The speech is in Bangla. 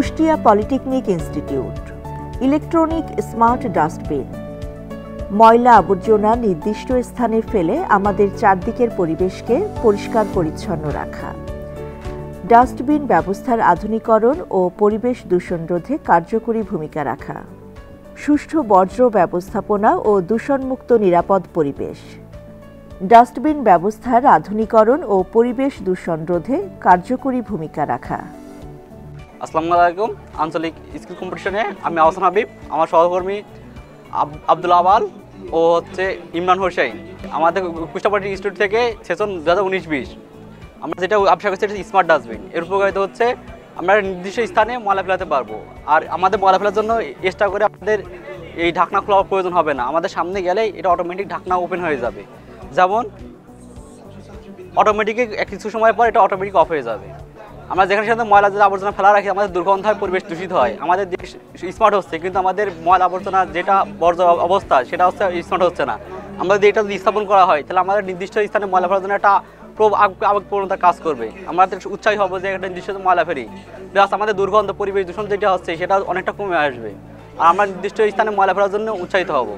Kushtia polytechnic institute, electronic smart dustbin. ময়লা আবর্জনা নির্দিষ্ট স্থানে ফেলে আমাদের চারদিকের পরিবেশকে পরিষ্কার পরিচ্ছন্ন রাখা। ডাস্টবিন ব্যবস্থার আধুনিকরণ ও পরিবেশ দূষণ রোধে কার্যকরী ভূমিকা রাখা। সুষ্ঠু বর্জ্য ব্যবস্থাপনা ও দূষণমুক্ত নিরাপদ পরিবেশ। ডাস্টবিন ব্যবস্থার আধুনিকরণ ও পরিবেশ দূষণ রোধে কার্যকরী ভূমিকা রাখা। আসসালামু আলাইকুম। আঞ্চলিক স্কিল কম্পিটিশনে আমি আহসান হাবিব, আমার সহকর্মী আব- আব্দুল আবাল ও হচ্ছে ইমরান হোসেন। আমাদের কুষ্টাপাটি ইনস্টিটিউট থেকে সেশন দু হাজার উনিশ বিশ আমরা যেটা আবিষ্কার করছি স্মার্ট ডাস্টবিন এর উপকারিত হচ্ছে আমরা নির্দিষ্ট স্থানে ময়লা ফেলাতে পারব। আর আমাদের ময়লা ফেলার জন্য এক্সট্রা করে আমাদের এই ঢাকনা খোলার প্রয়োজন হবে না। আমাদের সামনে গেলে এটা অটোমেটিক ঢাকনা ওপেন হয়ে যাবে। যেমন অটোমেটিক কিছু সময় পর এটা অটোমেটিক অফ হয়ে যাবে। আমরা যেখানে সেখানে ময়লা যে আবর্জনা ফেলা রাখি, আমাদের দুর্গন্ধ হয়, পরিবেশ দূষিত হয়। আমাদের দেশ স্মার্ট হচ্ছে, কিন্তু আমাদের ময়লা আবর্জনা যেটা বর্জ্য অবস্থা, সেটা হচ্ছে স্মার্ট হচ্ছে না। আমরা যদি এটা যদি স্থাপন করা হয়, তাহলে আমাদের নির্দিষ্ট স্থানে ময়লা ফেলার জন্য একটা আবেগপূর্ণতা কাজ করবে। আমাদের উৎসাহী হব যে একটা নির্দিষ্ট ময়লা ফেরি প্লাস আমাদের দুর্গন্ধ, পরিবেশ দূষণ যেটা হচ্ছে, সেটা অনেকটা কমে আসবে। আর আমরা নির্দিষ্ট স্থানে ময়লা ফেলার জন্য উৎসাহিত হব।